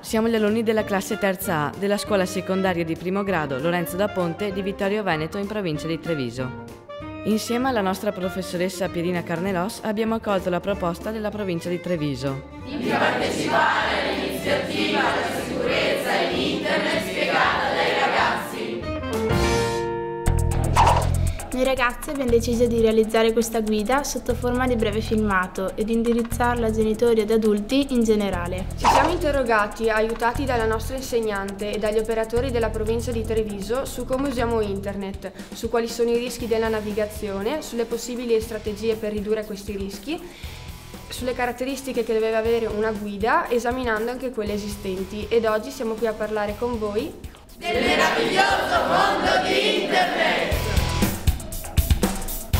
Siamo gli alunni della classe terza A della scuola secondaria di primo grado Lorenzo da Ponte di Vittorio Veneto in provincia di Treviso. Insieme alla nostra professoressa Pierina Carnelos abbiamo accolto la proposta della provincia di Treviso. Di partecipare Noi ragazzi abbiamo deciso di realizzare questa guida sotto forma di breve filmato ed indirizzarla a genitori ed adulti in generale. Ci siamo interrogati, aiutati dalla nostra insegnante e dagli operatori della provincia di Treviso, su come usiamo internet, su quali sono i rischi della navigazione, sulle possibili strategie per ridurre questi rischi sulle caratteristiche che deve avere una guida, esaminando anche quelle esistenti. Ed oggi siamo qui a parlare con voi del meraviglioso mondo di Internet!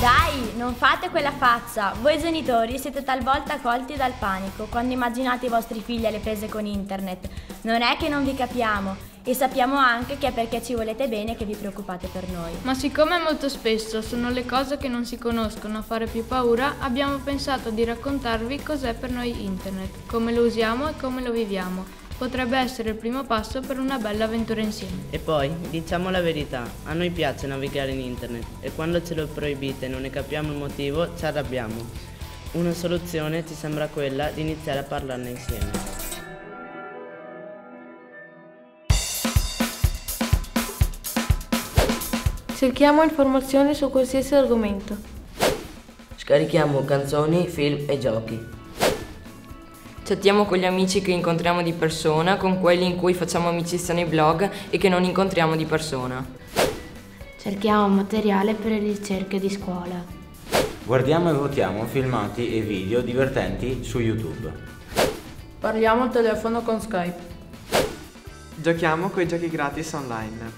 Dai, non fate quella faccia. Voi genitori siete talvolta colti dal panico quando immaginate i vostri figli alle prese con internet. Non è che non vi capiamo e sappiamo anche che è perché ci volete bene che vi preoccupate per noi. Ma siccome molto spesso sono le cose che non si conoscono a fare più paura, abbiamo pensato di raccontarvi cos'è per noi internet, come lo usiamo e come lo viviamo potrebbe essere il primo passo per una bella avventura insieme. E poi, diciamo la verità, a noi piace navigare in internet e quando ce lo proibite e non ne capiamo il motivo, ci arrabbiamo. Una soluzione ci sembra quella di iniziare a parlarne insieme. Cerchiamo informazioni su qualsiasi argomento. Scarichiamo canzoni, film e giochi. Chattiamo con gli amici che incontriamo di persona, con quelli in cui facciamo amicizia nei blog e che non incontriamo di persona. Cerchiamo materiale per le ricerche di scuola. Guardiamo e votiamo filmati e video divertenti su YouTube. Parliamo al telefono con Skype. Giochiamo con i giochi gratis online.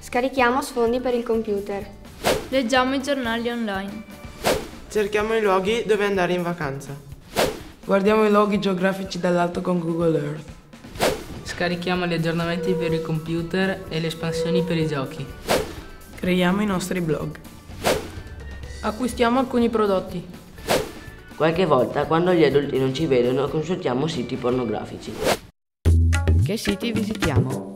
Scarichiamo sfondi per il computer. Leggiamo i giornali online. Cerchiamo i luoghi dove andare in vacanza. Guardiamo i loghi geografici dall'alto con Google Earth. Scarichiamo gli aggiornamenti per il computer e le espansioni per i giochi. Creiamo i nostri blog. Acquistiamo alcuni prodotti. Qualche volta, quando gli adulti non ci vedono, consultiamo siti pornografici. Che siti visitiamo?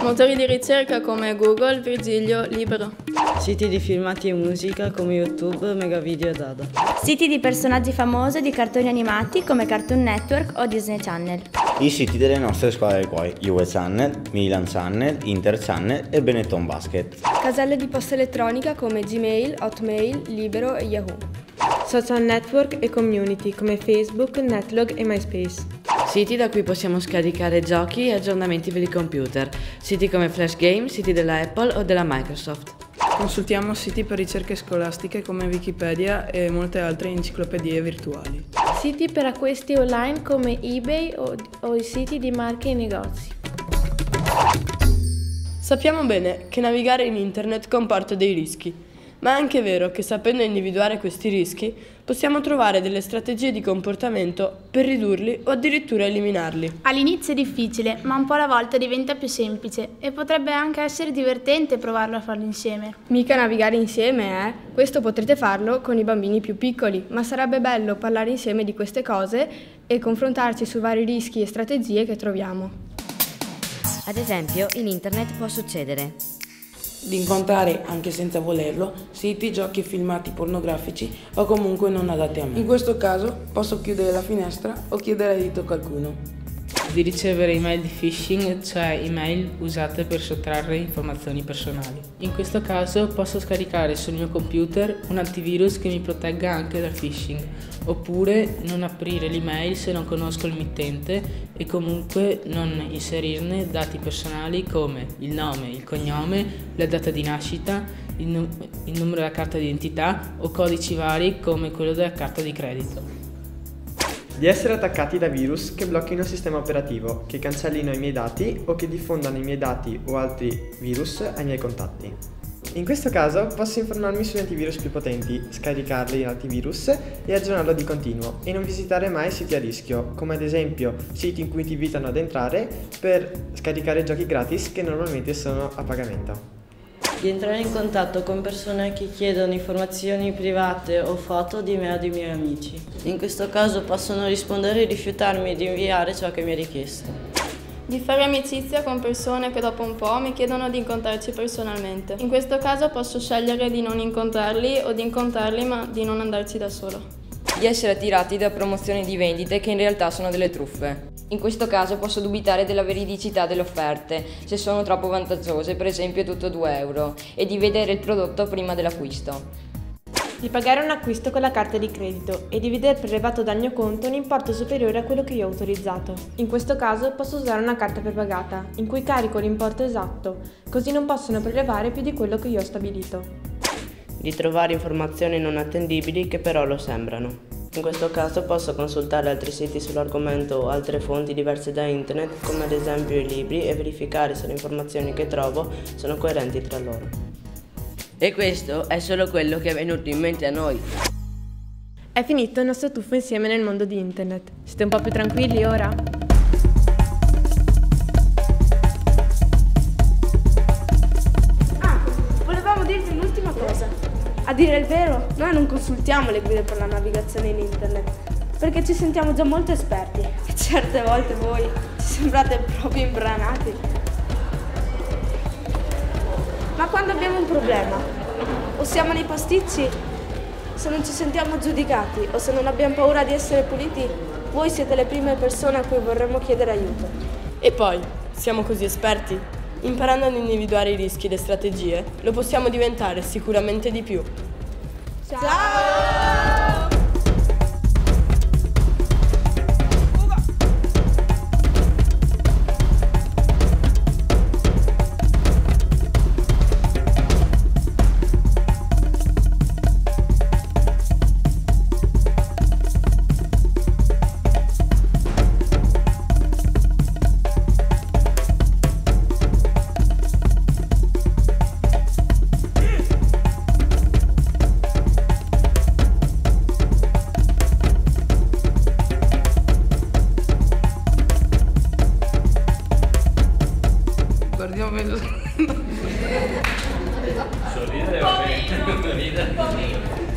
Motori di ricerca come Google, Virgilio, Libero. Siti di filmati e musica come YouTube, Megavideo e Dada. Siti di personaggi famosi di cartoni animati come Cartoon Network o Disney Channel. I siti delle nostre squadre di cuore, Juve Channel, Milan Channel, Inter Channel e Benetton Basket. Caselle di posta elettronica come Gmail, Hotmail, Libero e Yahoo. Social network e community come Facebook, Netlog e MySpace. Siti da cui possiamo scaricare giochi e aggiornamenti per il computer, siti come Flash Game, siti della Apple o della Microsoft. Consultiamo siti per ricerche scolastiche come Wikipedia e molte altre enciclopedie virtuali. Siti per acquisti online come eBay o, o i siti di marche e negozi. Sappiamo bene che navigare in internet comporta dei rischi ma è anche vero che sapendo individuare questi rischi possiamo trovare delle strategie di comportamento per ridurli o addirittura eliminarli. All'inizio è difficile, ma un po' alla volta diventa più semplice e potrebbe anche essere divertente provarlo a farlo insieme. Mica navigare insieme, eh? Questo potrete farlo con i bambini più piccoli, ma sarebbe bello parlare insieme di queste cose e confrontarci su vari rischi e strategie che troviamo. Ad esempio, in internet può succedere di incontrare, anche senza volerlo, siti, giochi e filmati pornografici o comunque non adatti a me. In questo caso posso chiudere la finestra o chiedere aiuto a qualcuno di ricevere email di phishing, cioè email usate per sottrarre informazioni personali. In questo caso posso scaricare sul mio computer un antivirus che mi protegga anche dal phishing, oppure non aprire l'email se non conosco il mittente e comunque non inserirne dati personali come il nome, il cognome, la data di nascita, il, num- il numero della carta d'identità o codici vari come quello della carta di credito di essere attaccati da virus che blocchino il sistema operativo, che cancellino i miei dati o che diffondano i miei dati o altri virus ai miei contatti. In questo caso posso informarmi sugli antivirus più potenti, scaricarli in antivirus e aggiornarlo di continuo e non visitare mai siti a rischio, come ad esempio siti in cui ti invitano ad entrare per scaricare giochi gratis che normalmente sono a pagamento. Di entrare in contatto con persone che chiedono informazioni private o foto di me o dei miei amici. In questo caso possono rispondere e rifiutarmi di inviare ciò che mi è richiesto. Di fare amicizia con persone che dopo un po' mi chiedono di incontrarci personalmente. In questo caso posso scegliere di non incontrarli o di incontrarli ma di non andarci da solo. Di essere attirati da promozioni di vendite che in realtà sono delle truffe. In questo caso posso dubitare della veridicità delle offerte, se sono troppo vantaggiose, per esempio tutto 2 euro, e di vedere il prodotto prima dell'acquisto. Di pagare un acquisto con la carta di credito e di vedere prelevato dal mio conto un importo superiore a quello che io ho autorizzato. In questo caso posso usare una carta prepagata, in cui carico l'importo esatto, così non possono prelevare più di quello che io ho stabilito. Di trovare informazioni non attendibili che però lo sembrano. In questo caso posso consultare altri siti sull'argomento o altre fonti diverse da internet, come ad esempio i libri, e verificare se le informazioni che trovo sono coerenti tra loro. E questo è solo quello che è venuto in mente a noi. È finito il nostro tuffo insieme nel mondo di internet. Siete un po' più tranquilli ora? Dire il vero, noi non consultiamo le guide per la navigazione in internet, perché ci sentiamo già molto esperti e certe volte voi ci sembrate proprio imbranati. Ma quando abbiamo un problema, o siamo nei pasticci, se non ci sentiamo giudicati o se non abbiamo paura di essere puliti, voi siete le prime persone a cui vorremmo chiedere aiuto. E poi, siamo così esperti Imparando ad individuare i rischi e le strategie, lo possiamo diventare sicuramente di più. Ciao! Guardiamo Sorridere va bene.